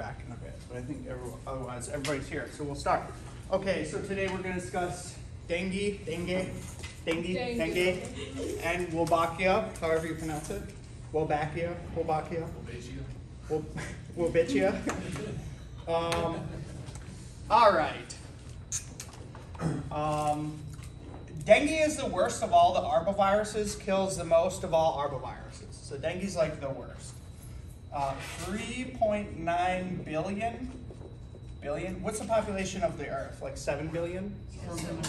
back in a bit, but I think everyone, otherwise everybody's here, so we'll start. Okay, so today we're going to discuss dengue, dengue, dengue, Dengue. dengue, and Wolbachia, however you pronounce it. Wolbachia, Wolbachia, Wol- Wolbachia. um, all right. Um, dengue is the worst of all the arboviruses, kills the most of all arboviruses. So dengue's like the worst. Uh, 3.9 billion billion. What's the population of the Earth? Like seven billion? Four point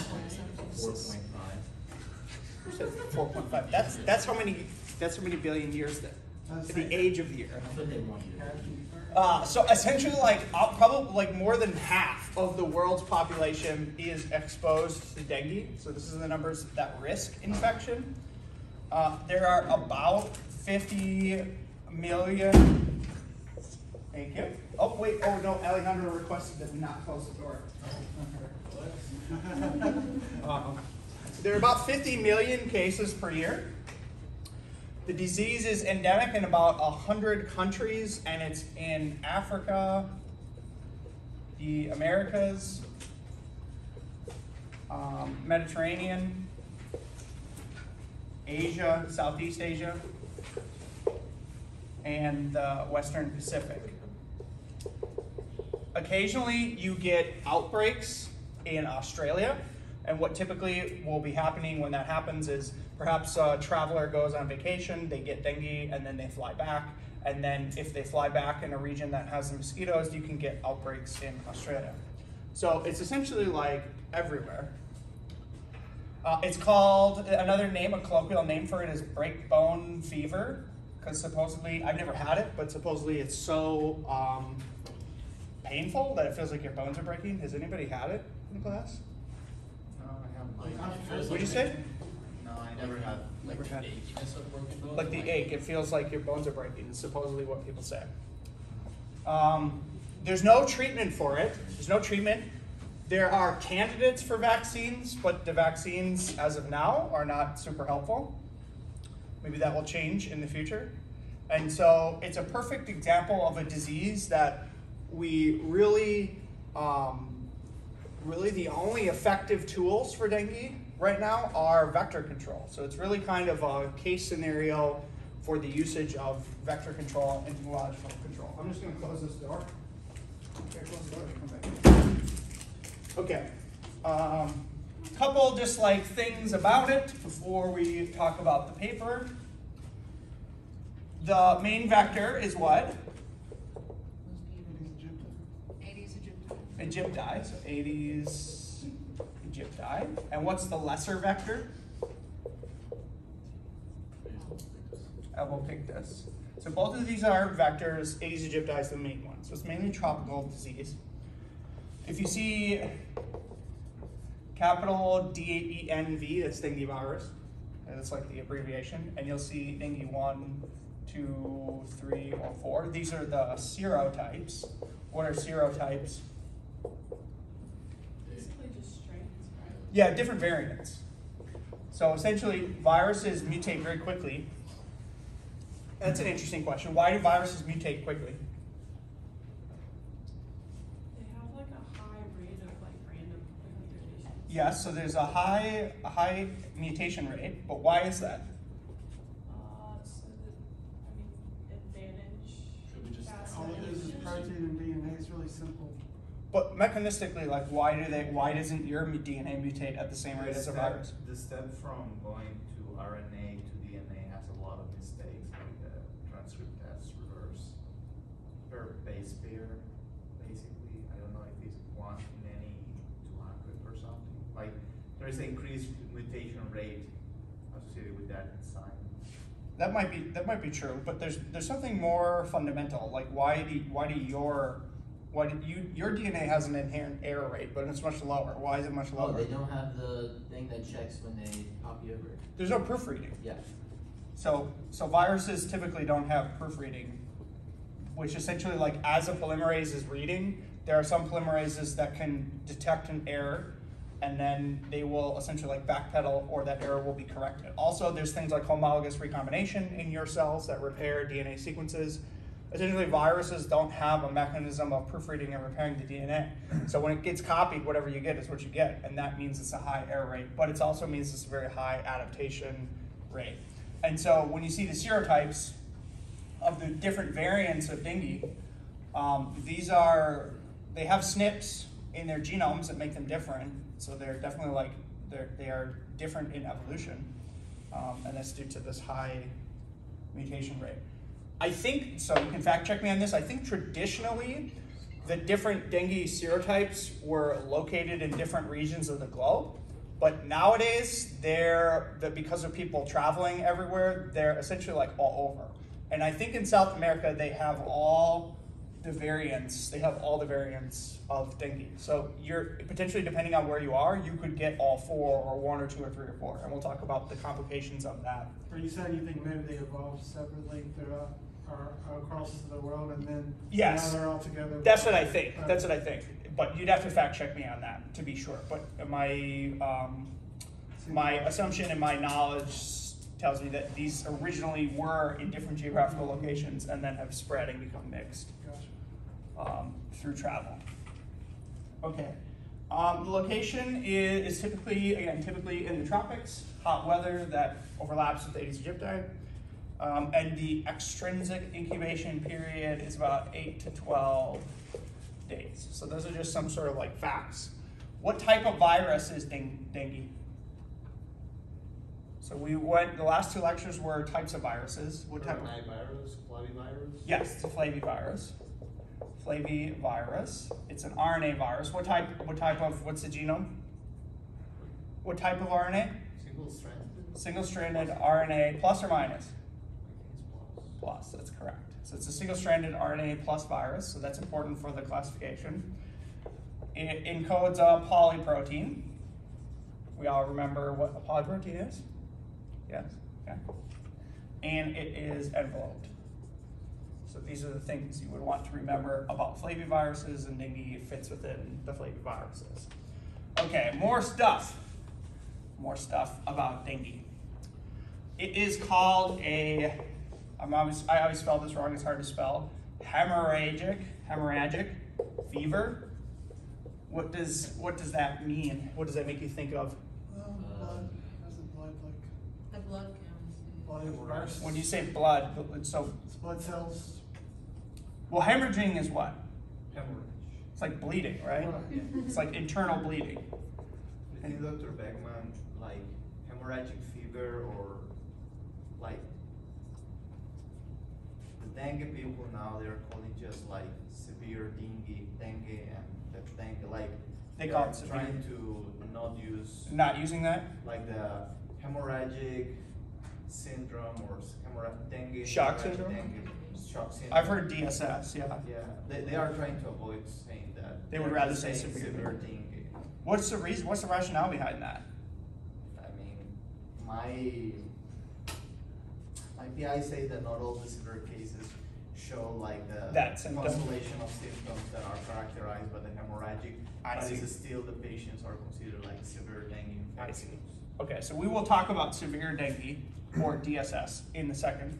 five. Four point five. That's that's how many that's how many billion years that the age of the Earth. That's what they want you to do. Uh, so essentially, like uh, probably like more than half of the world's population is exposed to dengue. So this is the numbers that risk infection. Uh, there are about 50 million. Thank you. Oh wait. Oh no. Alejandro requested that we not close the door. Um, there are about 50 million cases per year. The disease is endemic in about 100 countries, and it's in Africa, the Americas, um, Mediterranean, Asia, Southeast Asia, and the Western Pacific. Occasionally, you get outbreaks in Australia, and what typically will be happening when that happens is perhaps a traveler goes on vacation, they get dengue, and then they fly back. And then, if they fly back in a region that has the mosquitoes, you can get outbreaks in Australia. So it's essentially like everywhere. Uh, it's called another name, a colloquial name for it is breakbone fever, because supposedly I've never had it, but supposedly it's so um, painful that it feels like your bones are breaking. Has anybody had it in class? No, I haven't. What'd you say? No, I never have. Never had. achiness broken? Like the ache, it feels like your bones are breaking. Is supposedly what people say. Um, there's no treatment for it. There's no treatment. There are candidates for vaccines, but the vaccines, as of now, are not super helpful. Maybe that will change in the future. And so it's a perfect example of a disease that we really, um, really the only effective tools for dengue right now are vector control. So it's really kind of a case scenario for the usage of vector control and immunological control. I'm just going to close this door. Okay, close the door. Come back. Okay. Um, couple just like things about it before we talk about the paper. The main vector is what? aegypti, so Aedes aegypti. And what's the lesser vector? Albopictus. So both of these are vectors. Aedes aegypti is the main one. So it's mainly tropical disease. If you see capital D E N V, that's dengue virus. And that's like the abbreviation. And you'll see dengue one, two, three, or four. These are the serotypes. What are serotypes? Basically just strains, right? Yeah, different variants. So essentially, viruses mutate very quickly. That's an interesting question. Why do viruses mutate quickly? They have like a high rate of like random like mutations. Yes, so there's a high a high mutation rate, but why is that? Uh, so that, I mean, advantage. Should we just- All it is is protein and DNA, it's really simple. But mechanistically, like why do they why doesn't your DNA mutate at the same rate The as a virus? The step from going to RNA to DNA has a lot of mistakes, like the transcriptase reverse per base pair, basically. I don't know if it's one in any two hundred or something. Like, there is an increased mutation rate associated with that enzyme. That might be that might be true, but there's there's something more fundamental. Like why do why do your why do you your DNA has an inherent error rate, but it's much lower. Why is it much oh, lower? Oh, lower? they don't have the thing that checks when they copy over. There's no proofreading. Yeah. So, so viruses typically don't have proofreading, which essentially, like as a polymerase is reading, there are some polymerases that can detect an error, and then they will essentially like backpedal, or that error will be corrected. Also, there's things like homologous recombination in your cells that repair DNA sequences. Essentially, viruses don't have a mechanism of proofreading and repairing the DNA. So when it gets copied, whatever you get is what you get, and that means it's a high error rate. But it also means it's a very high adaptation rate. And so when you see the serotypes of the different variants of dengue, um, these are they have SNPs in their genomes that make them different. So they're definitely like they're they are different in evolution, um, and that's due to this high mutation rate. I think so. You can fact check me on this. I think traditionally, the different dengue serotypes were located in different regions of the globe, but nowadays they're because of people traveling everywhere, they're essentially like all over. And I think in South America they have all the variants. They have all the variants of dengue. So you're potentially depending on where you are, you could get all four or one or two or three or four. And we'll talk about the complications of that. Are you saying you think maybe they evolved separately throughout or across the world and then Yes. now they're all together? That's what I think. That's what I think. But you'd have to fact check me on that to be sure. But my um, my assumption and my knowledge tells me that these originally were in different geographical locations and then have spread and become mixed. Um, through travel. Okay. Um, the location is, is typically, again, typically in the tropics, hot weather that overlaps with Aedes aegypti. Um, and the extrinsic incubation period is about 8 to 12 days. So those are just some sort of like facts. What type of virus is deng- dengue? So we went, the last two lectures were types of viruses. What type of? virus, flavivirus? Yes, it's a flavivirus. Flavivirus. It's an RNA virus. What type? What type of? What's the genome? What type of RNA? Single strand? Single-stranded RNA plus or minus? I think it's plus. Plus. That's correct. So it's a single-stranded RNA plus virus. So that's important for the classification. It encodes a polyprotein. We all remember what a polyprotein is. Yes. Okay. And it is enveloped. So these are the things you would want to remember about flaviviruses, and dengue fits within the flaviviruses. Okay, more stuff. More stuff about dengue. It is called a. I'm always, I always spell this wrong. It's hard to spell. Hemorrhagic, hemorrhagic fever. What does what does that mean? What does that make you think of? Well, uh, blood, has the blood like, The blood counts. blood bursts? When you say blood, so It's blood cells. Well, hemorrhaging is what? Hemorrhage. It's like bleeding, right? It's like internal bleeding. I Dr. Beckmann, like hemorrhagic fever or like the dengue people now they're calling just like severe dengue, dengue and the dengue like They severe. trying to not use Not using that? like the hemorrhagic syndrome or hemorrhagic dengue. Shock syndrome? dengue, shock syndrome. I've heard DSS, yeah. Yeah, they, they are trying to avoid saying that. They would rather say severe. severe dengue. What's the reason? What's the rationale behind that? I mean, my my PI say that not all the severe cases show like the That symptom. constellation of symptoms that are characterized by the hemorrhagic, I but see. still the patients are considered like severe dengue infections. Okay, so we will talk about severe dengue or DSS in the second.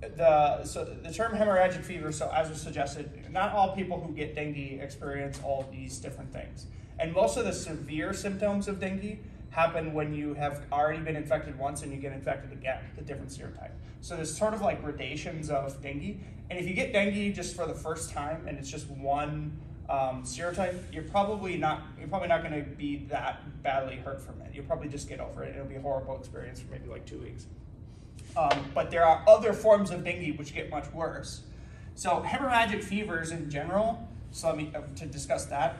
The so the term hemorrhagic fever. So as was suggested, not all people who get dengue experience all these different things, and most of the severe symptoms of dengue happen when you have already been infected once and you get infected again, the different serotype. So there's sort of like gradations of dengue, and if you get dengue just for the first time and it's just one um, serotype, you're probably not you're probably not going to be that badly hurt from it. You'll probably just get over it. It'll be a horrible experience for maybe like two weeks. Um, but there are other forms of dengue which get much worse. So hemorrhagic fevers in general. So let me uh, to discuss that.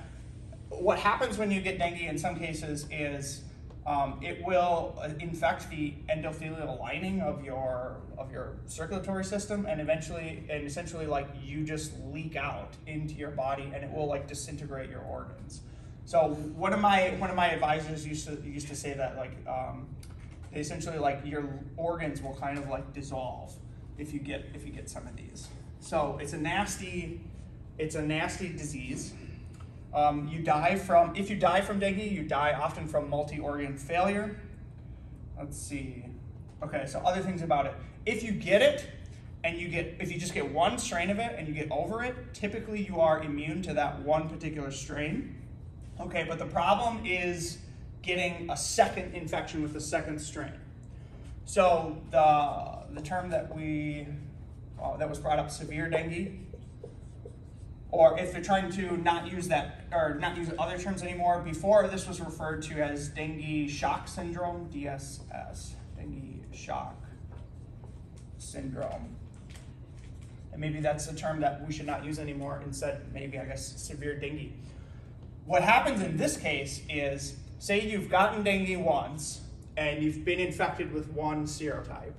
What happens when you get dengue in some cases is um, it will uh, infect the endothelial lining of your of your circulatory system, and eventually, and essentially, like you just leak out into your body, and it will like disintegrate your organs. So one of my one of my advisors used to used to say that like um, they essentially like your organs will kind of like dissolve if you get if you get some of these. So it's a nasty it's a nasty disease. Um, you die from if you die from dengue, you die often from multi-organ failure. Let's see. Okay, so other things about it. If you get it, and you get if you just get one strain of it and you get over it, typically you are immune to that one particular strain. Okay, but the problem is getting a second infection with the second strain. So the the term that we uh, that was brought up, severe dengue, or if they're trying to not use that or not use other terms anymore, before this was referred to as dengue shock syndrome, DSS, dengue shock syndrome. And maybe that's a term that we should not use anymore. Instead, maybe I guess severe dengue. What happens in this case is, say you've gotten dengue once and you've been infected with one serotype,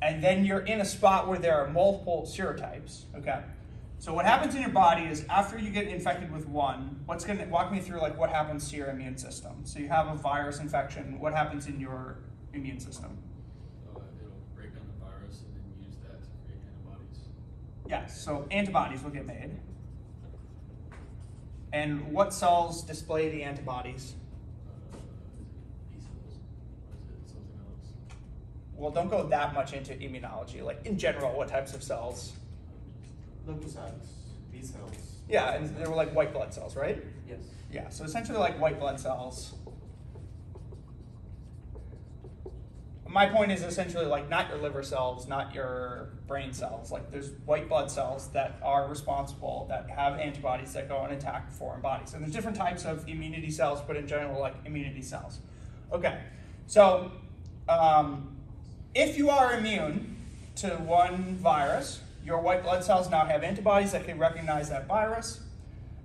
and then you're in a spot where there are multiple serotypes. Okay. So what happens in your body is after you get infected with one, what's going to walk me through like what happens to your immune system. So you have a virus infection. What happens in your immune system? Uh, it'll break down the virus and then use that to create antibodies. Yes. So antibodies will get made. And what cells display the antibodies? Uh, B cells, or is it something else? Well, don't go that much into immunology. Like in general, what types of cells? Lymphocytes, B cells. Yeah, and they were like white blood cells, right? Yes. Yeah, so essentially like white blood cells. My point is essentially like not your liver cells, not your brain cells. Like there's white blood cells that are responsible, that have antibodies that go and attack foreign bodies. And there's different types of immunity cells, but in general, like immunity cells. Okay, so um, if you are immune to one virus, your white blood cells now have antibodies that can recognize that virus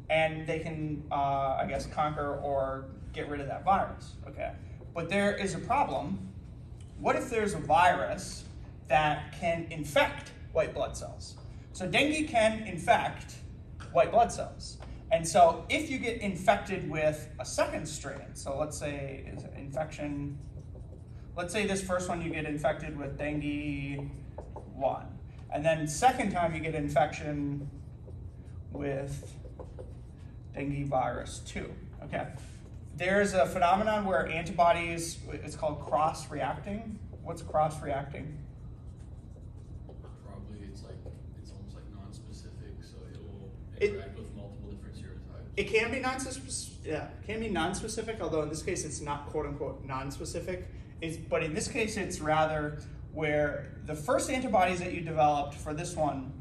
and they can, uh, I guess, conquer or get rid of that virus. Okay, but there is a problem. What if there's a virus that can infect white blood cells? So dengue can infect white blood cells. And so if you get infected with a second strain, so let's say infection, let's say this first one you get infected with dengue 1. And then second time you get infection with dengue virus 2. Okay. There's a phenomenon where antibodies, it's called cross reacting. What's cross reacting? Probably it's like, it's almost like non-specific, so It- interact with multiple different serotypes. It can be non-specific, yeah, it can be non-specific, although in this case it's not quote unquote non-specific. It's, but in this case it's rather where the first antibodies that you developed for this one,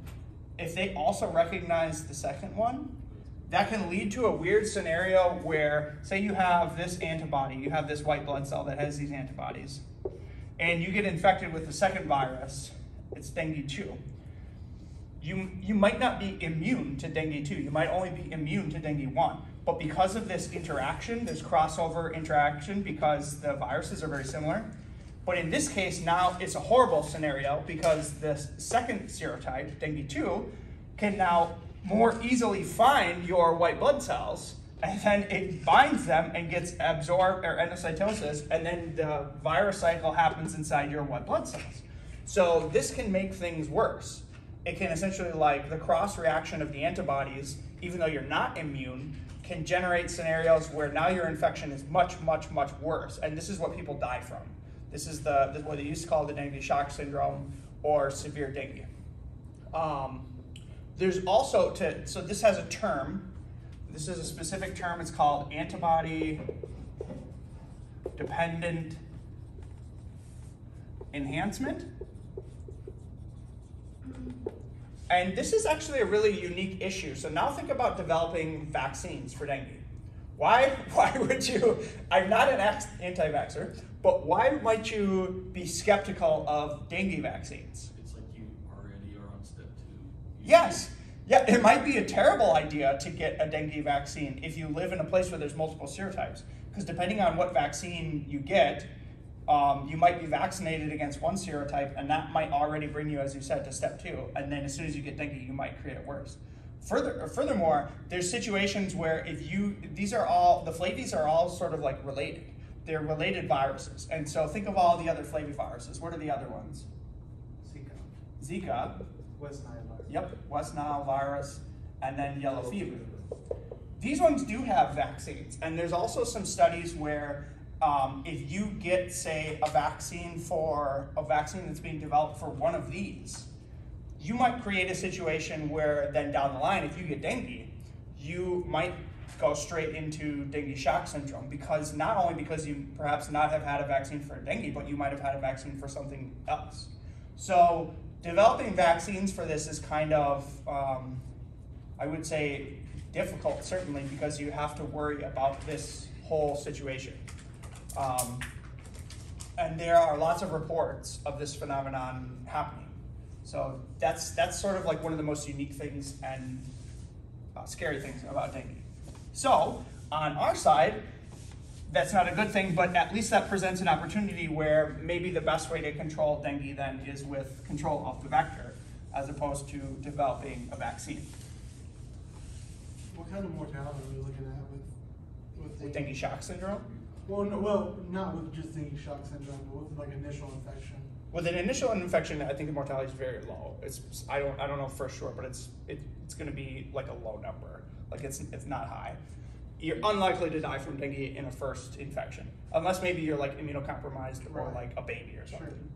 if they also recognize the second one, that can lead to a weird scenario where, say, you have this antibody, you have this white blood cell that has these antibodies, and you get infected with the second virus, it's dengue 2. You, you might not be immune to dengue 2, you might only be immune to dengue 1. But because of this interaction, this crossover interaction, because the viruses are very similar, but in this case, now it's a horrible scenario because the second serotype, dengue 2, can now more easily find your white blood cells and then it binds them and gets absorbed or endocytosis, and then the virus cycle happens inside your white blood cells. So this can make things worse. It can essentially like the cross reaction of the antibodies, even though you're not immune, can generate scenarios where now your infection is much, much, much worse. And this is what people die from. This is the, what they used to call the dengue shock syndrome or severe dengue. Um, there's also to so this has a term. This is a specific term. It's called antibody dependent enhancement. And this is actually a really unique issue. So now think about developing vaccines for dengue. Why, why would you? I'm not an anti-vaxxer, but why might you be skeptical of dengue vaccines? It's like you already are on step two. You- Yes. Yeah, it might be a terrible idea to get a dengue vaccine if you live in a place where there's multiple serotypes. Because depending on what vaccine you get, um, you might be vaccinated against one serotype, and that might already bring you, as you said, to step two. And then as soon as you get dengue, you might create it worse. Further, furthermore, there's situations where if you, these are all, the flavies are all sort of like related. They're related viruses. And so think of all the other flaviviruses. What are the other ones? Zika. Zika, West Nile virus. Yep, West Nile virus, and then yellow fever. These ones do have vaccines, and there's also some studies where um, if you get, say, a vaccine for a vaccine that's being developed for one of these, you might create a situation where then down the line, if you get dengue, you might go straight into dengue shock syndrome because not only because you perhaps not have had a vaccine for dengue, but you might have had a vaccine for something else. So developing vaccines for this is kind of, um, I would say, difficult certainly because you have to worry about this whole situation. Um, and there are lots of reports of this phenomenon happening. So that's that's sort of like one of the most unique things and uh, scary things about dengue. So on our side, that's not a good thing, but at least that presents an opportunity where maybe the best way to control dengue then is with control of the vector, as opposed to developing a vaccine. What kind of mortality are we looking at with, with With dengue shock syndrome, Well, no, well, not with just dengue shock syndrome, but with like initial infection. with an initial infection, I think the mortality is very low. It's I don't I don't know for sure, but it's it, it's going to be like a low number. Like it's it's not high. You're unlikely to die from dengue in a first infection, unless maybe you're like immunocompromised or like a baby or Sure. something.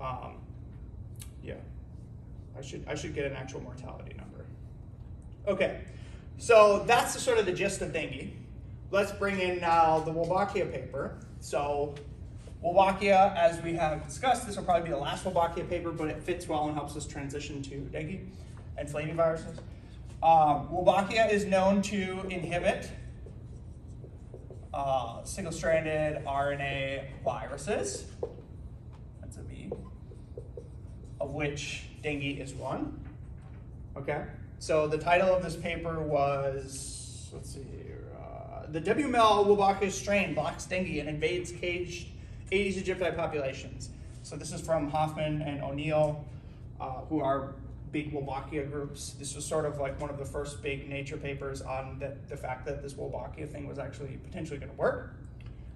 Um, yeah, I should I should get an actual mortality number. Okay, so that's the, sort of the gist of dengue. Let's bring in now the Wolbachia paper. So Wolbachia, as we have discussed, this will probably be the last Wolbachia paper, but it fits well and helps us transition to dengue and flaviviruses. Um, Wolbachia is known to inhibit uh, single-stranded RNA viruses. That's a V. Of which dengue is one. Okay. So the title of this paper was, let's see here, uh, the wMel Wolbachia strain blocks dengue and invades caged Aedes aegypti populations. So this is from Hoffmann and O'Neill, uh, who are big Wolbachia groups. This was sort of like one of the first big nature papers on the, the fact that this Wolbachia thing was actually potentially going to work.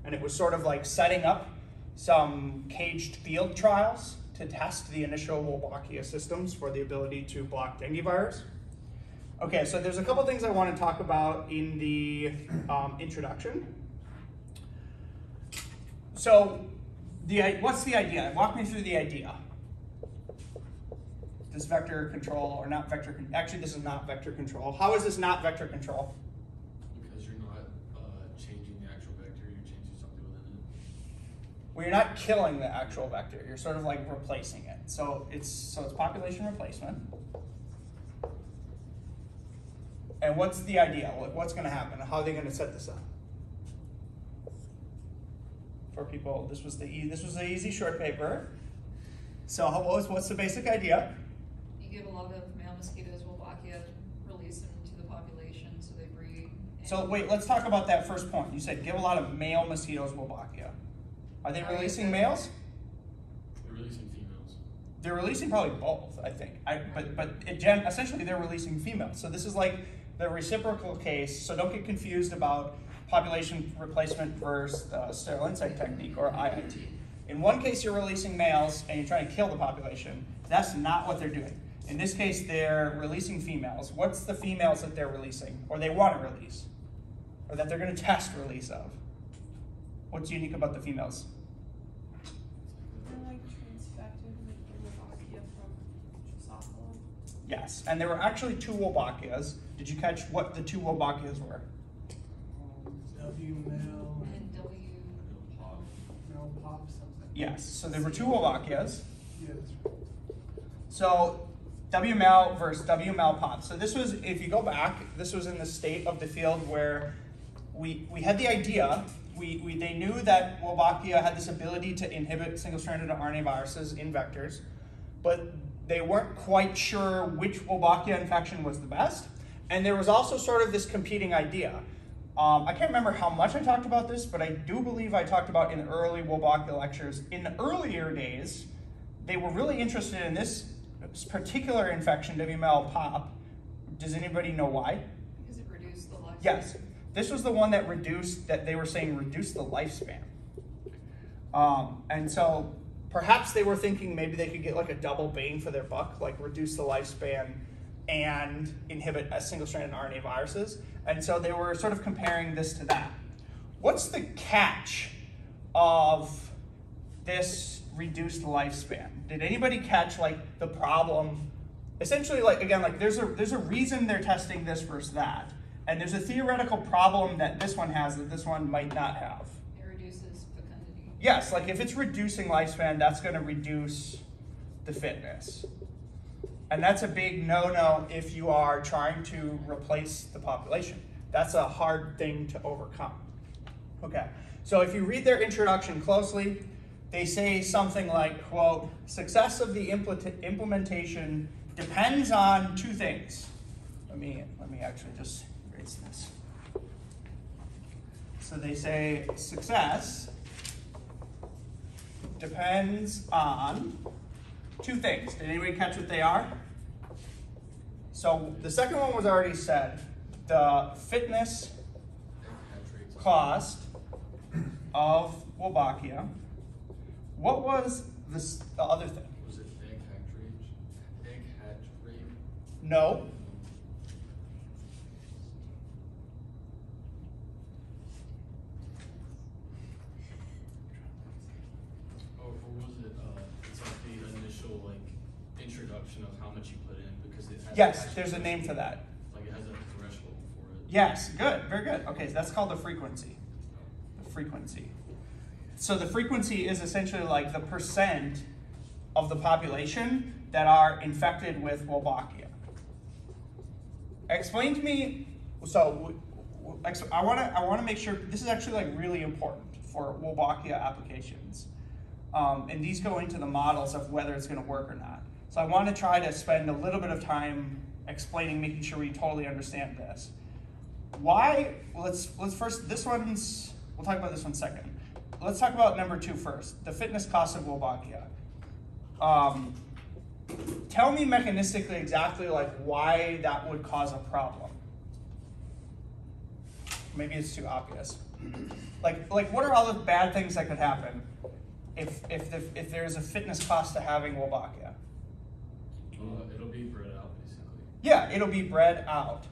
And it was sort of like setting up some caged field trials to test the initial Wolbachia systems for the ability to block dengue virus. Okay, so there's a couple things I want to talk about in the um, introduction. So, the what's the idea? Walk me through the idea. This vector control, or not vector? Actually, this is not vector control. How is this not vector control? Because you're not uh, changing the actual vector, you're changing something within it. Well, you're not killing the actual vector. You're sort of like replacing it. So it's so it's population replacement. And what's the idea? What- What's going to happen? How are they going to set this up? For people, this was the e- this was the easy short paper. So how, what was, what's the basic idea? You give a lot of male mosquitoes Wolbachia, release them to the population so they breed. So wait, let's talk about that first point. You said give a lot of male mosquitoes Wolbachia. Are they Are you releasing males? They're releasing females. They're releasing probably both, I think. I, but but it gen, essentially they're releasing females. So this is like the reciprocal case. So don't get confused about population replacement versus the sterile insect technique or IIT. In one case, you're releasing males and you're trying to kill the population. That's not what they're doing. In this case, they're releasing females. What's the females that they're releasing, or they want to release, or that they're going to test release of? What's unique about the females? Like transfected with the Wolbachia from Drosophila. Yes, and there were actually two Wolbachias. Did you catch what the two Wolbachias were? W male, And W, Pop. male pop something. Yes, so there were two Wolbachias. Yeah, that's right. So wMel versus wMelPop. So this was, if you go back, this was in the state of the field where we, we had the idea, we, we, they knew that Wolbachia had this ability to inhibit single-stranded RNA viruses in vectors, but they weren't quite sure which Wolbachia infection was the best. And there was also sort of this competing idea. Um, I can't remember how much I talked about this, but I do believe I talked about in early Wolbachia lectures. In the earlier days, they were really interested in this particular infection, wMelPop. Does anybody know why? because it reduced the life. Yes, this was the one that reduced, that they were saying reduced the lifespan. Um, and so perhaps they were thinking maybe they could get like a double bang for their buck, like reduce the lifespan and inhibit a single-stranded RNA viruses. And so they were sort of comparing this to that. What's the catch of this reduced lifespan? Did anybody catch like the problem? Essentially like again like there's a there's a reason they're testing this versus that. And there's a theoretical problem that this one has that this one might not have. It reduces fecundity. yes like if it's reducing lifespan that's going to reduce the fitness. And that's a big no-no if you are trying to replace the population. That's a hard thing to overcome. Okay. So if you read their introduction closely they say something like quote success of the implement- implementation depends on two things. Let me let me actually just erase this. So they say success depends on two things. Did anybody catch what they are? So the second one was already said. The fitness cost of Wolbachia. What was this, the other thing? Was it egg hatch rate? Egg hatch rate? No. Or, or was it, uh, it's like the initial, like, introduction of how much you put in, because it has. Yes, there's a name for that. Like, it has a threshold for it. Yes, good, very good. Okay, so that's called the frequency. The frequency. So the frequency is essentially like the percent of the population that are infected with Wolbachia. Explain to me. So I want to I want to make sure this is actually like really important for Wolbachia applications, um, and these go into the models of whether it's going to work or not. So I want to try to spend a little bit of time explaining, making sure we totally understand this. Why? Let's let's first. This one's. We'll talk about this one second. Let's talk about number two first. The fitness cost of Wolbachia. Um, tell me mechanistically exactly like why that would cause a problem. Maybe it's too obvious. Like like what are all the bad things that could happen if if the, if there's a fitness cost to having Wolbachia? Uh, it'll be bred out, basically. Yeah, it'll be bred out.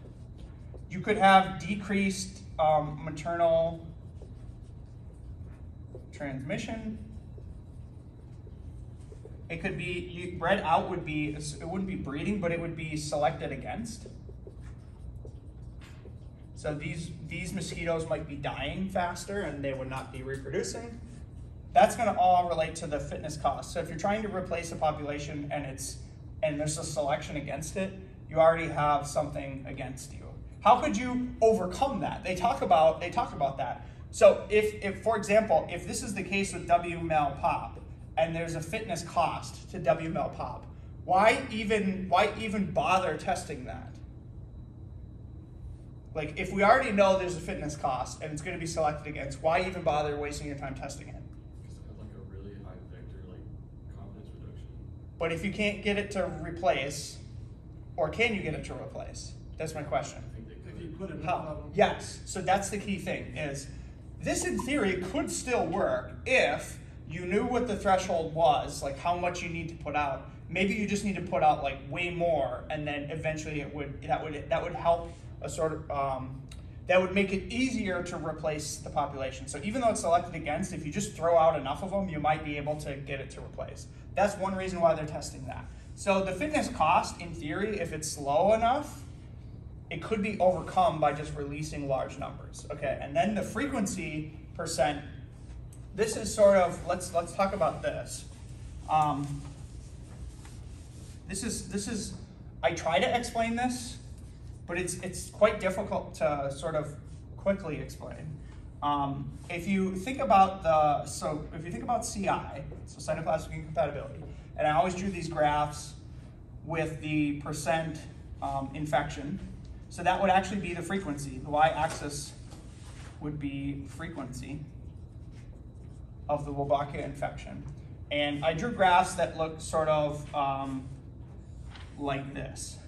You could have decreased um, maternal transmission. It could be you, bred out would be it wouldn't be breeding, but it would be selected against. So these these mosquitoes might be dying faster and they would not be reproducing. That's going to all relate to the fitness cost. So if you're trying to replace a population and it's and there's a selection against it, you already have something against you. How could you overcome that? They talk about they talk about that. So if if for example, if this is the case with wMelPop and there's a fitness cost to wMelPop, why even why even bother testing that? Like if we already know there's a fitness cost and it's going to be selected against, why even bother wasting your time testing it? Because it has like a really high vector, like, confidence reduction. But if you can't get it to replace, or can you get it to replace? That's my question. I think they could. If you put enough How? of them. Yes. So that's the key thing is this in theory could still work if you knew what the threshold was, like how much you need to put out. Maybe you just need to put out like way more and then eventually it would that would that would help a sort of um, that would make it easier to replace the population. So even though it's selected against, if you just throw out enough of them, you might be able to get it to replace. That's one reason why they're testing that. So the fitness cost, in theory, if it's low enough, it could be overcome by just releasing large numbers. Okay, and then the frequency percent. This is sort of let's let's talk about this. Um, this is this is I try to explain this, but it's it's quite difficult to sort of quickly explain. Um, if you think about the so if you think about CI, so cytoplasmic incompatibility, and I always drew these graphs with the percent um, infection. So that would actually be the frequency. The y-axis would be frequency of the Wolbachia infection. And I drew graphs that look sort of um, like this.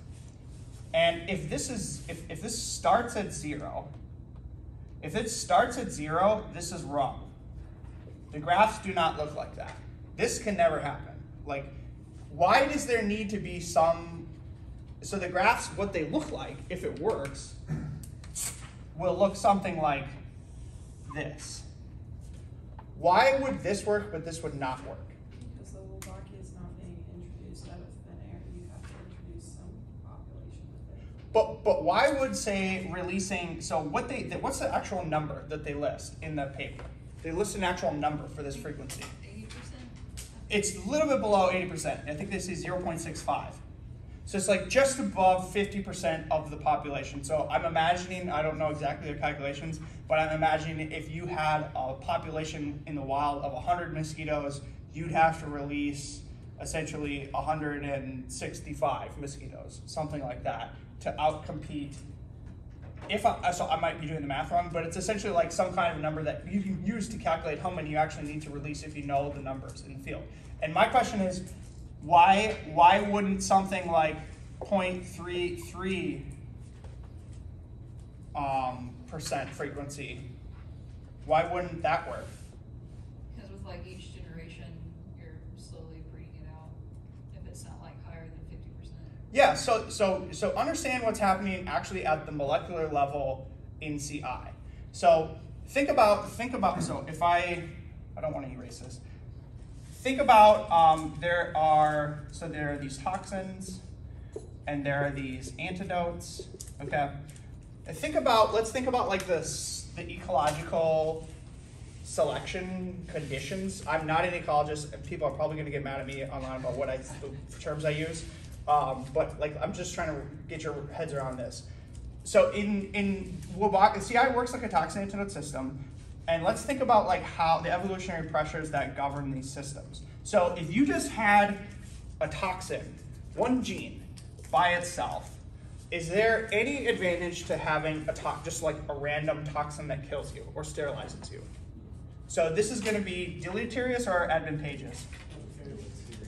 And if this is if, if this starts at zero, if it starts at zero, this is wrong. The graphs do not look like that. This can never happen. Like, why does there need to be some so the graphs, what they look like, if it works, will look something like this. Why would this work, but this would not work? Because the Wolbachia is not being introduced out of thin air, you have to introduce some population But but why would say releasing? So what they what's the actual number that they list in the paper? They list an actual number for this frequency. Eighty percent? It's a little bit below eighty percent. I think they say zero point six five. So it's like just above fifty percent of the population. So I'm imagining I don't know exactly the calculations, but I'm imagining if you had a population in the wild of hundred mosquitoes, you'd have to release essentially 165 mosquitoes, something like that, to outcompete. If I, so, I might be doing the math wrong, but it's essentially like some kind of number that you can use to calculate how many you actually need to release if you know the numbers in the field. And my question is, why why wouldn't something like 0.33 um, percent frequency? Why wouldn't that work? Because with like each generation, you're slowly breeding it out, if it's not like higher than fifty percent. Yeah, so so so understand what's happening actually at the molecular level in CI. So think about think about so if I I don't want to erase this. Think about um, there are so there are these toxins and there are these antidotes. Okay, think about let's think about like this the ecological selection conditions. I'm not an ecologist, and people are probably going to get mad at me online about what I the terms I use. Um, but like, I'm just trying to get your heads around this. So in in Wolbach, CI works like a toxin antidote system, and let's think about like how the evolutionary pressures that govern these systems. So if you just had a toxin, one gene by itself, is there any advantage to having a to- just like a random toxin that kills you or sterilizes you? So this is going to be deleterious or advantageous?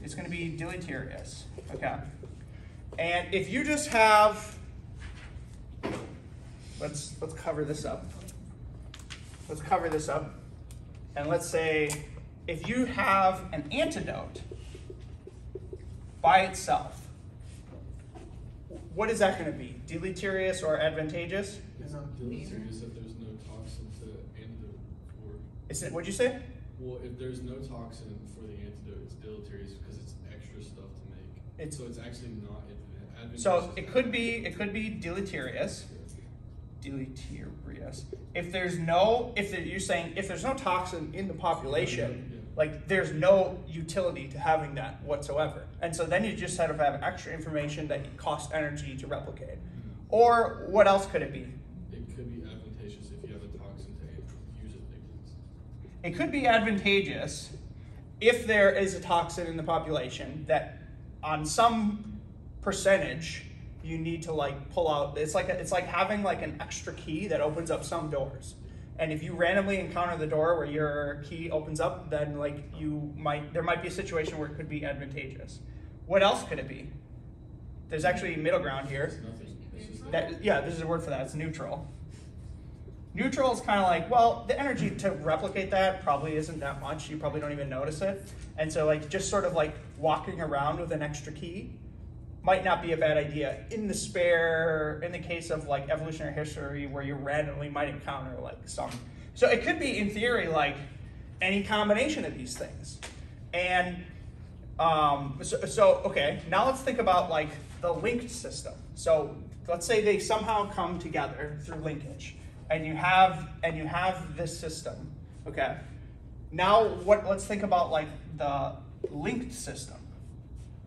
It's going to be deleterious. Okay. And if you just have, let's let's cover this up. Let's cover this up, and let's say if you have an antidote by itself, what is that going to be? Deleterious or advantageous? Is it- Deleterious if there's no toxin to antidote for. Is it? What'd you say? Well, if there's no toxin for the antidote, it's deleterious because it's extra stuff to make. It's- so it's actually not advantageous. So it could be it could be deleterious. Deleterious. If there's no, if there, you're saying if there's no toxin in the population, like there's no utility to having that whatsoever, and so then you just sort of have extra information that costs energy to replicate. Mm-hmm. Or what else could it be? It could be advantageous if you have a toxin to use it against. It could be advantageous if there is a toxin in the population that on some percentage you need to like pull out it's like it's like having like an extra key that opens up some doors and if you randomly encounter the door where your key opens up then like you might there might be a situation where it could be advantageous what else could it be there's actually middle ground here that yeah, this is a word for that. It's neutral. Neutral is kind of like, well, the energy to replicate that probably isn't that much. You probably don't even notice it. And so like just sort of like walking around with an extra key might not be a bad idea in the spare in the case of like evolutionary history where you randomly might encounter like some so it could be in theory like any combination of these things. And um, so, so okay now let's think about like the linked system. So let's say they somehow come together through linkage and you have and you have this system okay? Now what let's think about like the linked system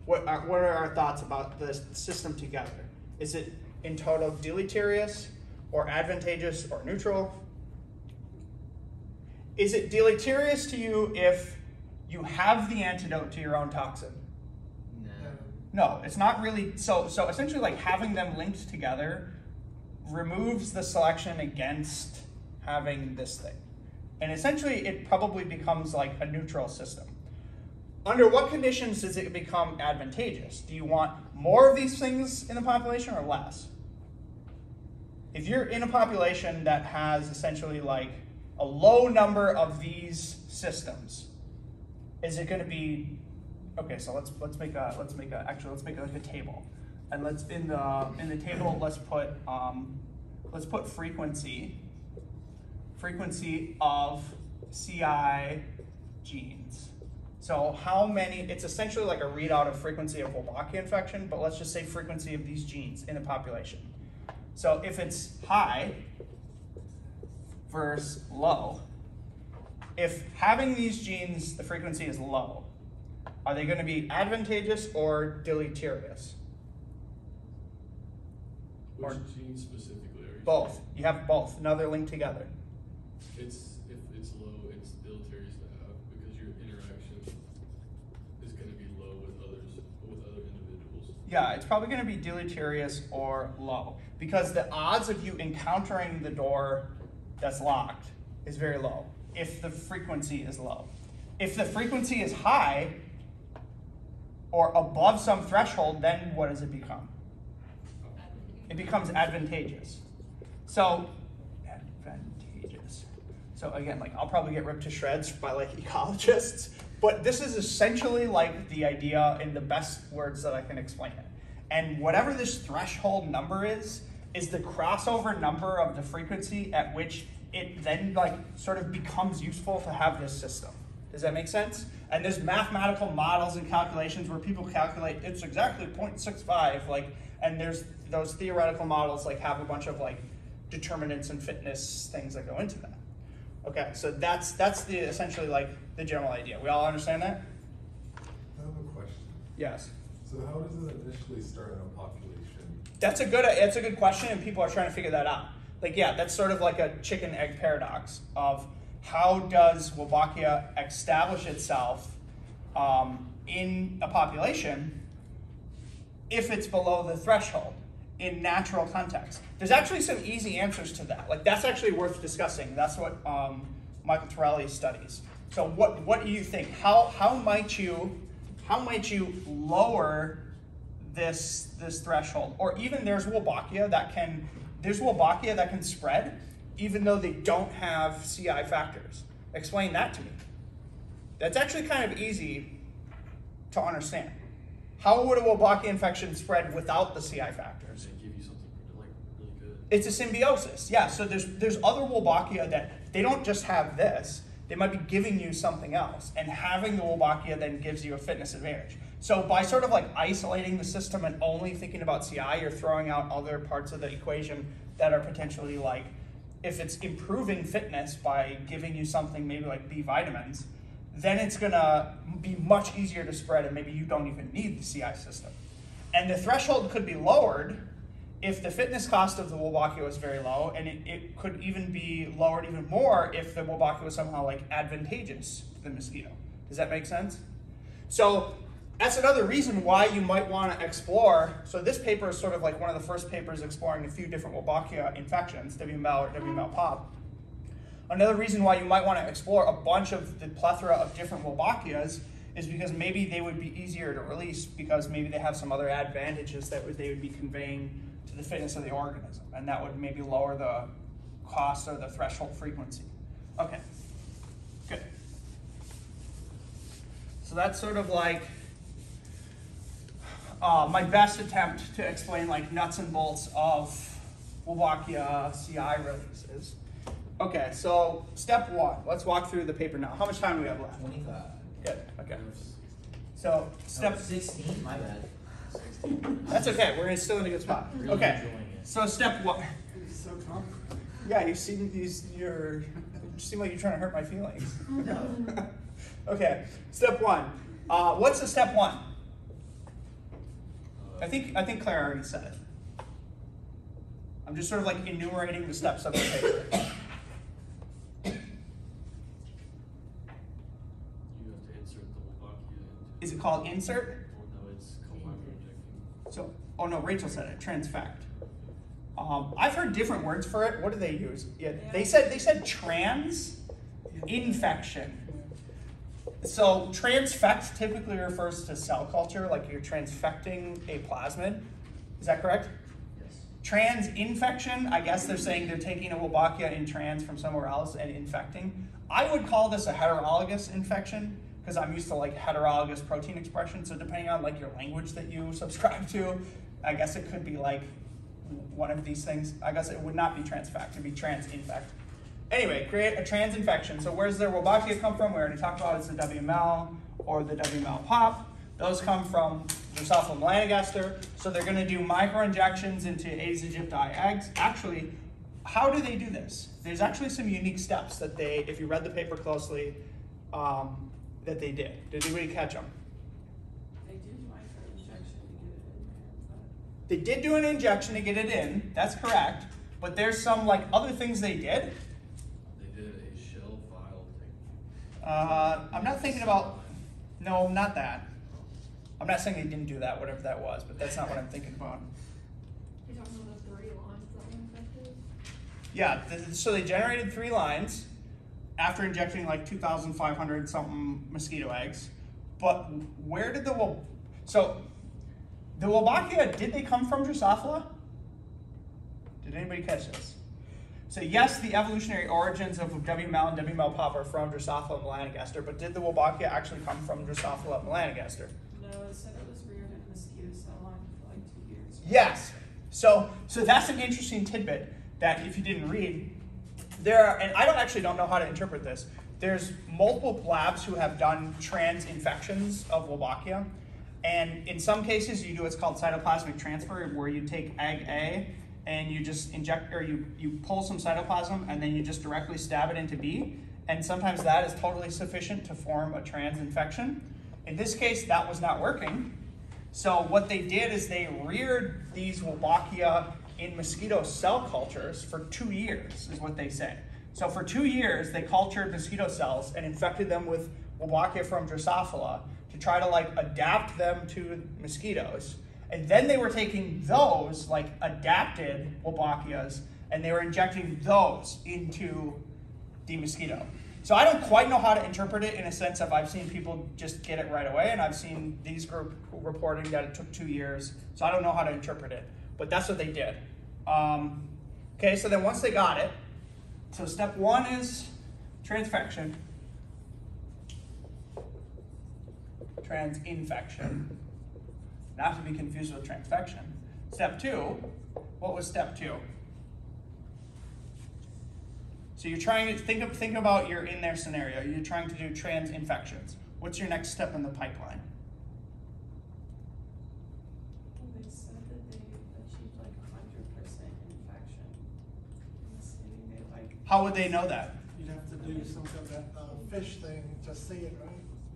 what are, what are our thoughts about the system together? Is it in total deleterious or advantageous or neutral? Is it deleterious to you if you have the antidote to your own toxin? No. No, it's not really. So, so essentially, like having them linked together removes the selection against having this thing. And essentially, it probably becomes like a neutral system. Under what conditions does it become advantageous? Do you want more of these things in the population or less? If you're in a population that has essentially like a low number of these systems, is it going to be okay? So let's let's make a let's make a actually let's make like a table, and let's in the in the table let's put um, let's put frequency frequency of CI genes. So how many, it's essentially like a readout of frequency of Wolbachia infection, but let's just say frequency of these genes in a population. So if it's high versus low, if having these genes, the frequency is low, are they going to be advantageous or deleterious? Which Or- gene specifically are you? Both. You have both. Now they're linked together. It's low, it's deleterious to have because your interaction is gonna be low with others, with other individuals. Yeah, it's probably going to be deleterious or low because the odds of you encountering the door that's locked is very low if the frequency is low. If the frequency is high or above some threshold, then what does it become? It becomes advantageous. So, advantageous. So again, like I'll probably get ripped to shreds by like ecologists, but this is essentially like the idea in the best words that I can explain it. And whatever this threshold number is, is the crossover number of the frequency at which it then like sort of becomes useful to have this system. Does that make sense? And there's mathematical models and calculations where people calculate it's exactly 0.65, like, and there's those theoretical models like have a bunch of like determinants and fitness things that go into that. Okay, so that's that's the essentially like the general idea. We all understand that? I have a question. Yes. So how does it initially start in a population? That's a good that's a good question, and people are trying to figure that out. Like, yeah, that's sort of like a chicken egg paradox of how does Wolbachia establish itself um, in a population if it's below the threshold in natural context? There's actually some easy answers to that. Like, that's actually worth discussing. That's what um, Michael Torelli studies. So, what what do you think? How how might you how might you lower this this threshold? Or even there's Wolbachia that can there's Wolbachia that can spread even though they don't have CI factors. Explain that to me. That's actually kind of easy to understand. How would a Wolbachia infection spread without the CI factors? They give you something like really good. It's a symbiosis. Yeah, so there's there's other Wolbachia that they don't just have this. They might be giving you something else. And having the Wolbachia then gives you a fitness advantage. So by sort of like isolating the system and only thinking about CI, you're throwing out other parts of the equation that are potentially like if it's improving fitness by giving you something maybe like B vitamins, then it's gonna be much easier to spread and maybe you don't even need the CI system. And the threshold could be lowered if the fitness cost of the Wolbachia was very low, and it, it could even be lowered even more if the Wolbachia was somehow like advantageous to the mosquito. Does that make sense? So that's another reason why you might want to explore. So this paper is sort of like one of the first papers exploring a few different Wolbachia infections, WML or WML pop. Another reason why you might want to explore a bunch of the plethora of different Wolbachias is because maybe they would be easier to release because maybe they have some other advantages that they would be conveying to the fitness of the organism, and that would maybe lower the cost or the threshold frequency. Okay, good. So that's sort of like uh, my best attempt to explain like nuts and bolts of Wolbachia CI releases. Okay, so step one. Let's walk through the paper now. How much time do we have left? Twenty-five. Good. Okay. So Step step. sixteen, my bad. 16. That's okay. We're in- still in a good spot. Really Okay. So step one. It's so complicated. Yeah, you seem these. You're. You seem like you're trying to hurt my feelings. No. okay. Step one. Uh, what's the step one? I think I think Claire already said it. I'm just sort of like enumerating the steps of the paper. You have to insert the Wolbachia into. Is it called insert? No, it's. So, oh no, Rachel said it. Transfect. Um, I've heard different words for it. What do they use? Yeah, they said they said trans infection. So transfect typically refers to cell culture, like you're transfecting a plasmid. Is that correct? Yes. Trans infection, I guess they're saying they're taking a Wolbachia in trans from somewhere else and infecting. I would call this a heterologous infection because I'm used to like heterologous protein expression. So depending on like your language that you subscribe to, I guess it could be like one of these things. I guess it would not be transfect, it'd be trans infect. Anyway, create a trans infection. So where's their Wolbachia come from? We already talked about it's the WML or the WML pop. Those come from Drosophila melanogaster. So they're going to do microinjections into Aedes aegypti eggs. Actually, how do they do this? There's actually some unique steps that they, if you read the paper closely, um, that they did. Did anybody catch them? They do micro injection to get it in. They did do an injection to get it in. That's correct. But there's some like other things they did. They did a shell file technique. Uh, I'm not thinking about. No, not that. I'm not saying they didn't do that, whatever that was, but that's not what I'm thinking about. You're talking about the three lines that were infected? Yeah, th- so they generated three lines after injecting like 2,500 something mosquito eggs. But where did the so the Wolbachia did they come from Drosophila? Did anybody catch this? So yes, the evolutionary origins of WML and WML pop are from Drosophila melanogaster, but did the Wolbachia actually come from Drosophila melanogaster? No, it said it was reared in a mosquito cell line for like two years. Yes. So so that's an interesting tidbit that if you didn't read, there are, and I don't actually don't know how to interpret this. There's multiple labs who have done trans infections of Wolbachia, and in some cases you do what's called cytoplasmic transfer, where you take egg A and you just inject or you you pull some cytoplasm and then you just directly stab it into B, and sometimes that is totally sufficient to form a trans infection. In this case, that was not working. So what they did is they reared these Wolbachia in mosquito cell cultures for two years, is what they say. So for two years, they cultured mosquito cells and infected them with Wolbachia from Drosophila to try to like adapt them to mosquitoes. And then they were taking those like adapted Wolbachias and they were injecting those into the mosquito. So I don't quite know how to interpret it in a sense of I've seen people just get it right away, and I've seen these group reporting that it took two years. So I don't know how to interpret it, but that's what they did. Um, okay, so then once they got it, so step one is transfection, transinfection, not to be confused with transfection. Step two, what was step two? So you're trying to think of think about your in there scenario. You're trying to do trans infections. What's your next step in the pipeline? Well, they said that they achieved like a hundred percent infection. in the city. They like, How would they know that? You'd have to do some kind of uh, fish thing to see it, right?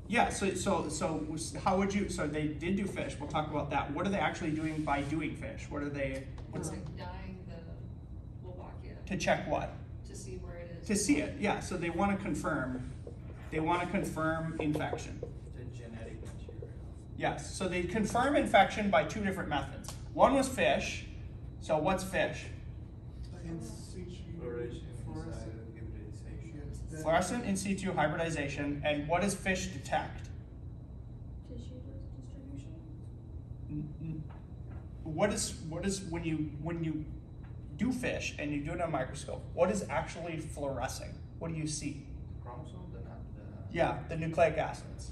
Yeah, so so so how would you so they did do fish. We'll talk about that. What are they actually doing by doing fish? What are they It's like dying the Wolbachia to check what? to see where it is. To see it. Yeah, so they want to confirm they want to confirm infection. The genetic material. Yes, so they confirm infection by two different methods. One was fish. So what's fish? In situ. Fluoridation, fluorescent. hybridization. Yes, that- Fluorescent in situ hybridization. And what does fish detect? tissue distribution? N- n- What is what is when you when you do fish and you do it on a microscope? What is actually fluorescing? What do you see? Chromosome, the, not the. Yeah, the nucleic acids.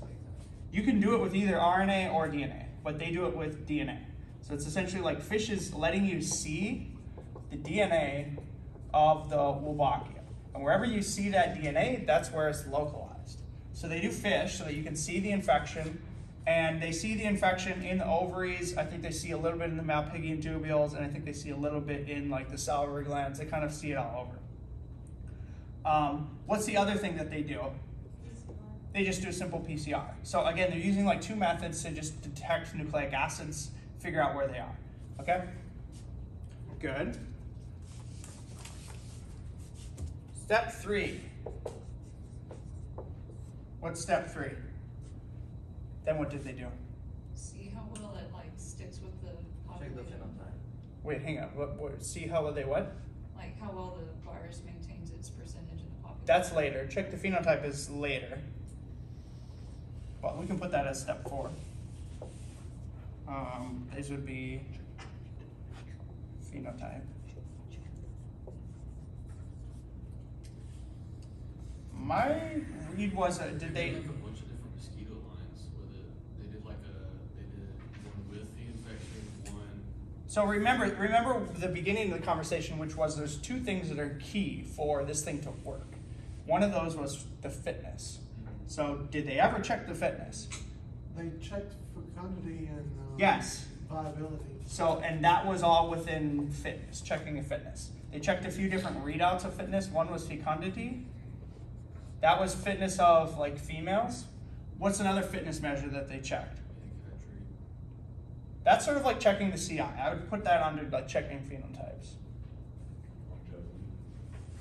You can do it with either RNA or DNA, but they do it with DNA. So it's essentially like fish is letting you see the DNA of the Wolbachia. And wherever you see that DNA, that's where it's localized. So they do fish so that you can see the infection, and they see the infection in the ovaries. I think they see a little bit in the Malpighian tubules, and I think they see a little bit in like the salivary glands. They kind of see it all over. Um, what's the other thing that they do? they just do a simple PCR. So again, they're using like two methods to just detect nucleic acids, figure out where they are. Okay? Good. Step three. What's step three? Then what did they do? See how well it like sticks with the Check the population. phenotype. Wait, hang on. What, what, see how well they what? Like how well the virus maintains its percentage in the population. That's later. Check the phenotype is later. Well, we can put that as step four. Um, these would be phenotype. My read was, uh, did They they, did like a bunch of different mosquito lines with it. They did like a, they did one with the infection, one. so remember, remember the beginning of the conversation, which was there's two things that are key for this thing to work. One of those was the fitness. So did they ever check the fitness? They checked fecundity and, um. Yes. Viability. So, and that was all within fitness, checking a fitness. They checked a few different readouts of fitness. One was fecundity. That was fitness of like females. What's another fitness measure that they checked? That's sort of like checking the CI. I would put that under like checking phenotypes.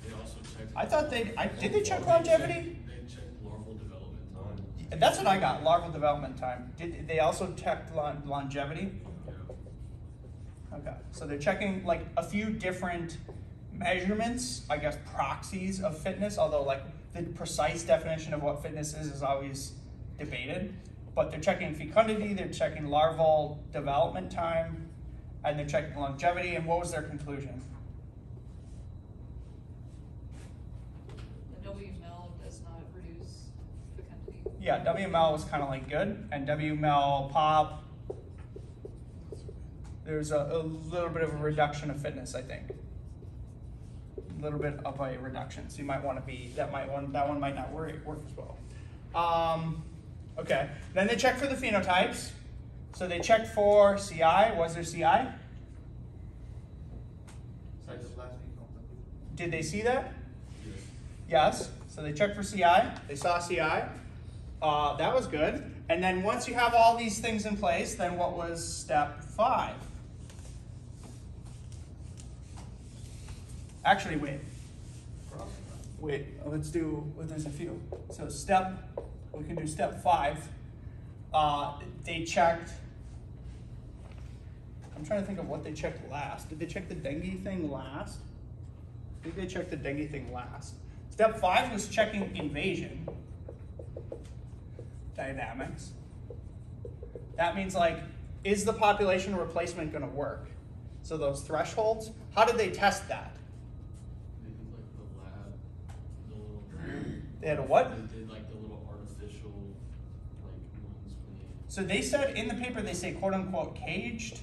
They also checked. I thought they, I, did they check longevity? They checked larval development time. That's what I got, larval development time. Did they also check lon- longevity? Yeah. Okay, so they're checking like a few different measurements, I guess proxies of fitness, although like the precise definition of what fitness is is always debated. But they're checking fecundity, they're checking larval development time, and they're checking longevity, and what was their conclusion? The WML does not reduce fecundity. Yeah, WML was kind of like good, and WML pop, there's a, a little bit of a reduction of fitness, I think. A little bit of a reduction, so you might want to be that might one that one might not work work as well. Um, okay, then they check for the phenotypes. So they checked for CI. Was there CI? Like the last week of the- Did they see that? Yes. Yes. So they checked for CI. They saw CI. Uh, that was good. And then once you have all these things in place, then what was step five? Actually, wait. Wait, let's do, well, there's a few. So step, we can do step five. Uh, they checked, I'm trying to think of what they checked last. Did they check the dengue thing last? I think they checked the dengue thing last. Step five was checking invasion dynamics. That means like, is the population replacement gonna work? So those thresholds, how did they test that? They did like the lab, the little. They had a what? They did like the little artificial, like ones when you. So they said in the paper, they say quote unquote caged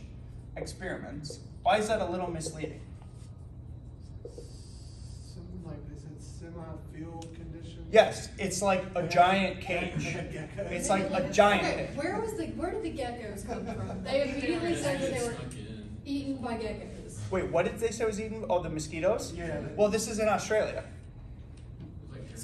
experiments. Why is that a little misleading? Something like, is it semi-field conditions? Yes, it's like a giant cage. It's like a giant Okay, cage. where was the, where did the geckos come from? They immediately said that they were eaten by geckos. Wait, what did they say was eaten? Oh, the mosquitoes? Yeah. Well, this is in Australia.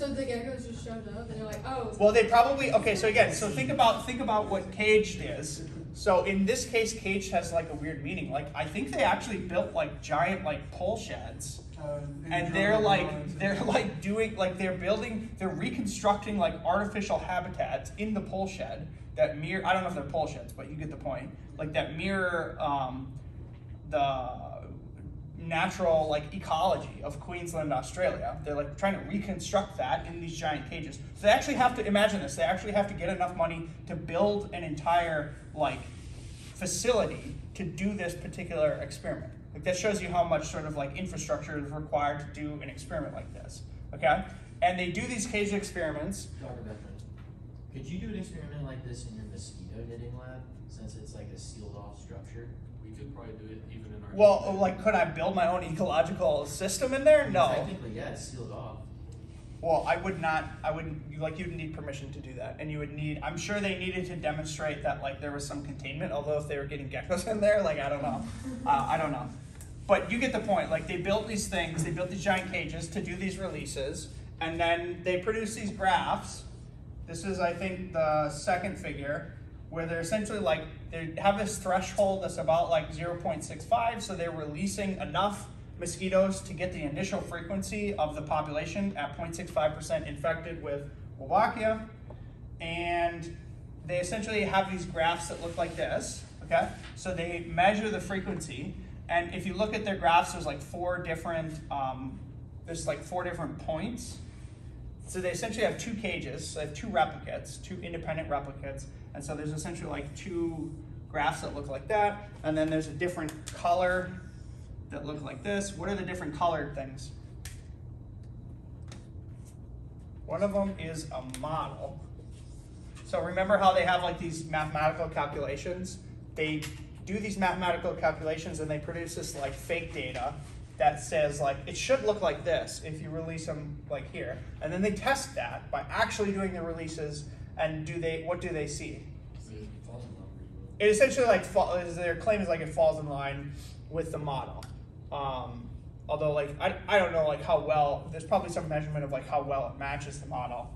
It was like So the geckos just showed up and they're like, oh. Well, they probably okay. So again, so think about think about what caged is. So in this case, caged has like a weird meaning. Like I think they actually built like giant like pole sheds, Uh, and they're like they're like doing like they're building they're reconstructing like artificial habitats in the pole shed that mirror. I don't know if they're pole sheds, but you get the point. Like that mirror um, the natural like ecology of Queensland, Australia. They're like trying to reconstruct that in these giant cages. So they actually have to imagine this. They actually have to get enough money to build an entire like facility to do this particular experiment. Like that shows you how much sort of like infrastructure is required to do an experiment like this. Okay? And they do these cage experiments. Dr. Beckman, could you do an experiment like this in your mosquito knitting lab, since it's like a sealed off structure? Could probably do it even in our. Well, like could I build my own ecological system in there? No. Technically, yeah, it's sealed off. Well, I would not. I wouldn't. Like you'd need permission to do that, and you would need. I'm sure they needed to demonstrate that like there was some containment. Although if they were getting geckos in there, like I don't know, uh, I don't know. But you get the point. Like they built these things. They built these giant cages to do these releases, and then they produce these graphs. This is, I think, the second figure, where they're essentially like they have this threshold that's about like 0.65, so they're releasing enough mosquitoes to get the initial frequency of the population at 0.65% infected with Wolbachia. And they essentially have these graphs that look like this, okay? So they measure the frequency, and if you look at their graphs, there's like four different, um, there's like four different points. So they essentially have two cages, so they have two replicates, two independent replicates, and so there's essentially like two graphs that look like that, and then there's a different color that look like this. What are the different colored things? One of them is a model. So remember how they have like these mathematical calculations? They do these mathematical calculations and they produce this like fake data that says like it should look like this if you release them like here. And then they test that by actually doing the releases and do they what do they see? It essentially like fall, is their claim is like it falls in line with the model. Um, although like I, I don't know like how well there's probably some measurement of like how well it matches the model.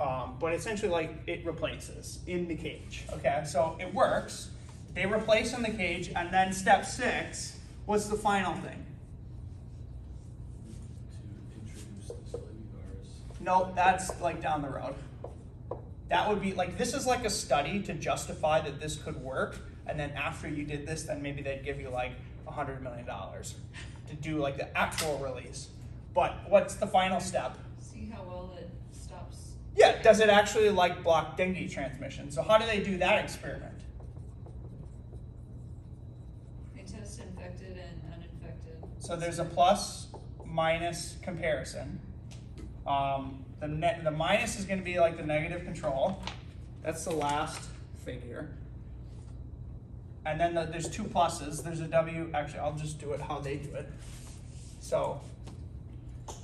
Um, but essentially like it replaces in the cage. Okay, so it works. They replace in the cage, and then step six, what's the final thing? To introduce the flavivirus. No, that's like down the road. That would be like this is like a study to justify that this could work, and then after you did this, then maybe they'd give you like a hundred million dollars to do like the actual release. But what's the final step? See how well it stops. Yeah, does it actually like block dengue transmission? So how do they do that experiment? They test infected and uninfected. So there's a plus minus comparison. Um, the net, the minus is going to be like the negative control. That's the last figure. And then the, there's two pluses. There's a W. Actually, I'll just do it how they do it. So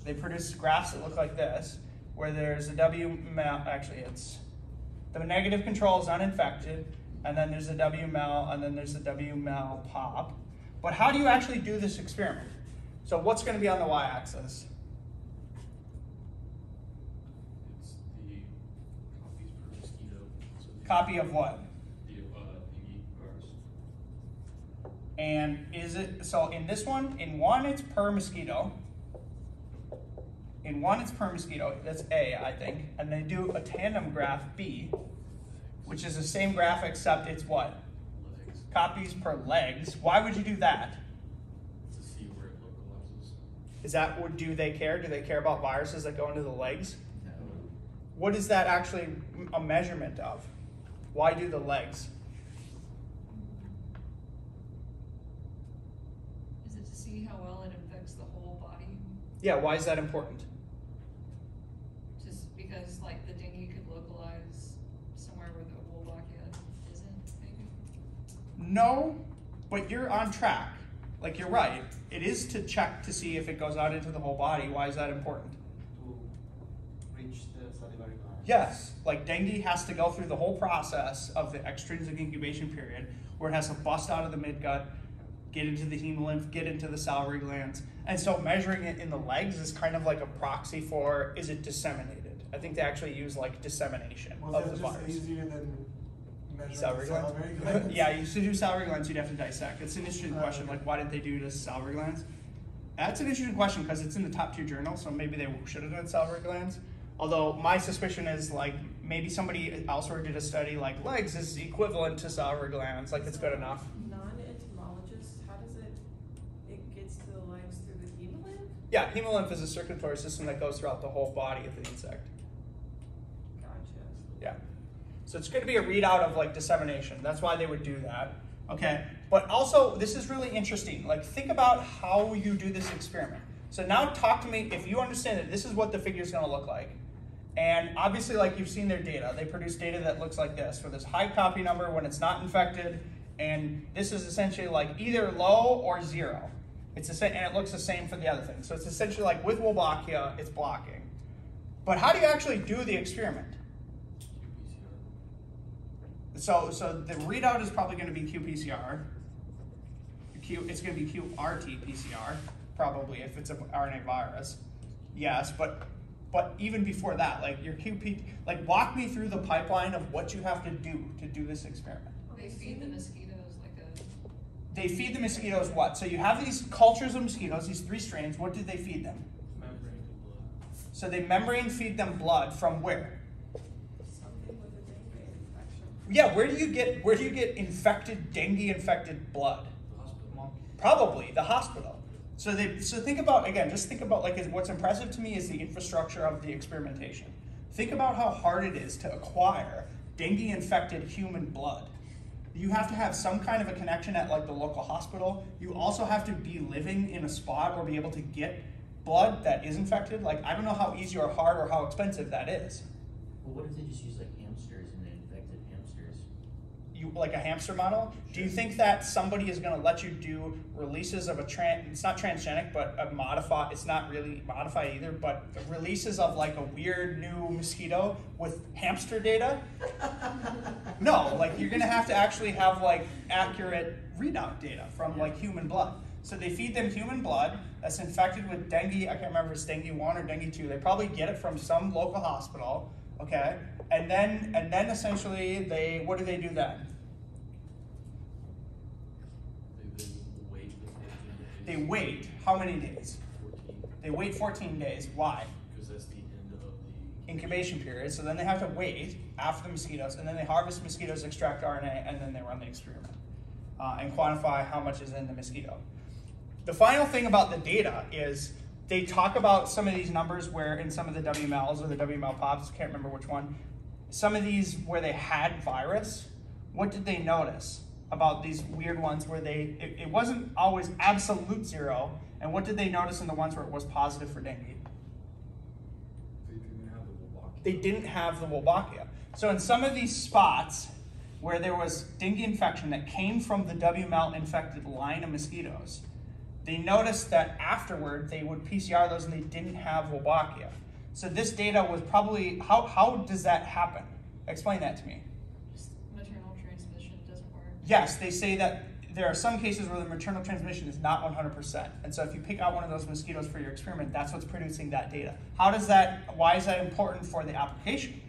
they produce graphs that look like this, where there's a W. Actually, it's the negative control is uninfected, and then there's a W mel, and then there's a W mel pop. But how do you actually do this experiment? So what's going to be on the y-axis? It's the copies per mosquito. So the- Copy of what? The, uh. And is it so in this one? In one, it's per mosquito. In one, it's per mosquito. That's A, I think. And they do a tandem graph B, which is the same graph except it's what? Legs, Copies per legs. Why would you do that? to see where it localizes. Is that what do they care? Do they care about viruses that go into the legs? No. What is that actually a measurement of? Why do the legs? Is it to see how well it infects the whole body? Yeah, why is that important? Just because like the dinghy could localize somewhere where the Wolbachia isn't, maybe? No, but you're on track. Like you're right. It is to check to see if it goes out into the whole body. Why is that important? To reach the salivary gland. Yes, like dengue has to go through the whole process of the extrinsic incubation period where it has to bust out of the midgut, get into the hemolymph, get into the salivary glands. And so measuring it in the legs is kind of like a proxy for is it disseminated? I think they actually use like dissemination Was of the virus. easier than measuring Salivary the glands? salivary glands? yeah, you used to do salivary glands, you'd have to dissect. It's an interesting uh, question, like why didn't they do just salivary glands? That's an interesting question because it's in the top tier journal, so maybe they should have done salivary glands. Although my suspicion is like maybe somebody elsewhere did a study like legs is equivalent to salivary glands, like it's good enough. Non-entomologist, how does it, it gets to the legs through the hemolymph? Yeah, hemolymph is a circulatory system that goes throughout the whole body of the insect. Gotcha. Yeah. So it's going to be a readout of like dissemination. That's why they would do that. Okay. But also, this is really interesting. Like, think about how you do this experiment. So now talk to me if you understand that this is what the figure is going to look like. And obviously, like you've seen their data, they produce data that looks like this, where there's high copy number when it's not infected, and this is essentially like either low or zero. It's the same, and it looks the same for the other thing. So it's essentially like with Wolbachia, it's blocking. But how do you actually do the experiment? So, so the readout is probably going to be qPCR. Q, it's going to be QRT PCR, probably if it's an RNA virus. Yes, but but even before that, like your QP, like walk me through the pipeline of what you have to do to do this experiment. They feed the mosquitoes like a, They feed the mosquitoes what? So you have these cultures of mosquitoes, these three strains. What did they feed them? Membrane blood. So they membrane feed them blood from where? Something with a dengue infection. Yeah, where do you get where do you get infected dengue infected blood? The hospital. Probably the hospital. So they so think about again, just think about like what's impressive to me is the infrastructure of the experimentation. Think about how hard it is to acquire dengue infected human blood. You have to have some kind of a connection at like the local hospital. You also have to be living in a spot or be able to get blood that is infected. Like I don't know how easy or hard or how expensive that is. Well, what if they just use like hamsters and they infected hamsters? You like a hamster model, do you think that somebody is going to let you do releases of a trans? It's not transgenic, but a modify. It's not really modified either, but releases of like a weird new mosquito with hamster data. No, like you're gonna have to actually have like accurate readout data from like human blood. So they feed them human blood that's infected with dengue. I can't remember if it's dengue one or dengue two. They probably get it from some local hospital. Okay, and then and then essentially they what do they do then? They then wait the fourteen days. They wait how many days? Fourteen, They wait 14 days. Why? because that's the end of the. Incubation period. So then they have to wait after the mosquitoes, and then they harvest mosquitoes, extract RNA, and then they run the experiment uh, and quantify how much is in the mosquito. The final thing about the data is they talk about some of these numbers where in some of the WMLs or the WML pops, can't remember which one, some of these where they had virus, what did they notice about these weird ones where they, it, it wasn't always absolute zero, and what did they notice in the ones where it was positive for dengue? They didn't have the Wolbachia. they didn't have the Wolbachia. So in some of these spots where there was dengue infection that came from the WML infected line of mosquitoes, they noticed that afterward they would PCR those and they didn't have Wolbachia. So this data was probably how how does that happen? Explain that to me. Just maternal transmission doesn't work. Yes, they say that there are some cases where the maternal transmission is not 100%. And so if you pick out one of those mosquitoes for your experiment, that's what's producing that data. How does that, why is that important for the application?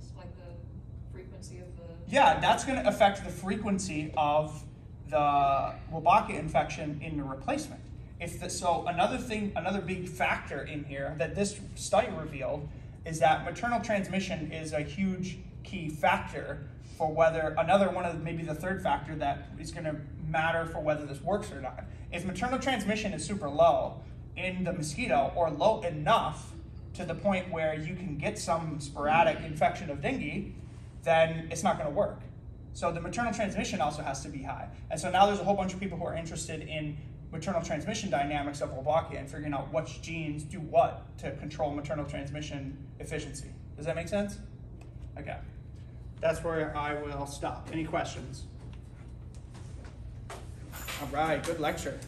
It's like the frequency of the. Yeah, that's going to affect the frequency of the Wolbachia infection in the replacement. If the, so, another thing, another big factor in here that this study revealed is that maternal transmission is a huge key factor for whether another one of maybe the third factor that is going to matter for whether this works or not. If maternal transmission is super low in the mosquito or low enough to the point where you can get some sporadic infection of dengue, then it's not going to work. So the maternal transmission also has to be high. And so now there's a whole bunch of people who are interested in maternal transmission dynamics of Wolbachia and figuring out which genes do what to control maternal transmission efficiency. Does that make sense? Okay. That's where I will stop. Any questions? All right, good lecture.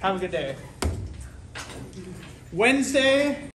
Have a good day. Wednesday,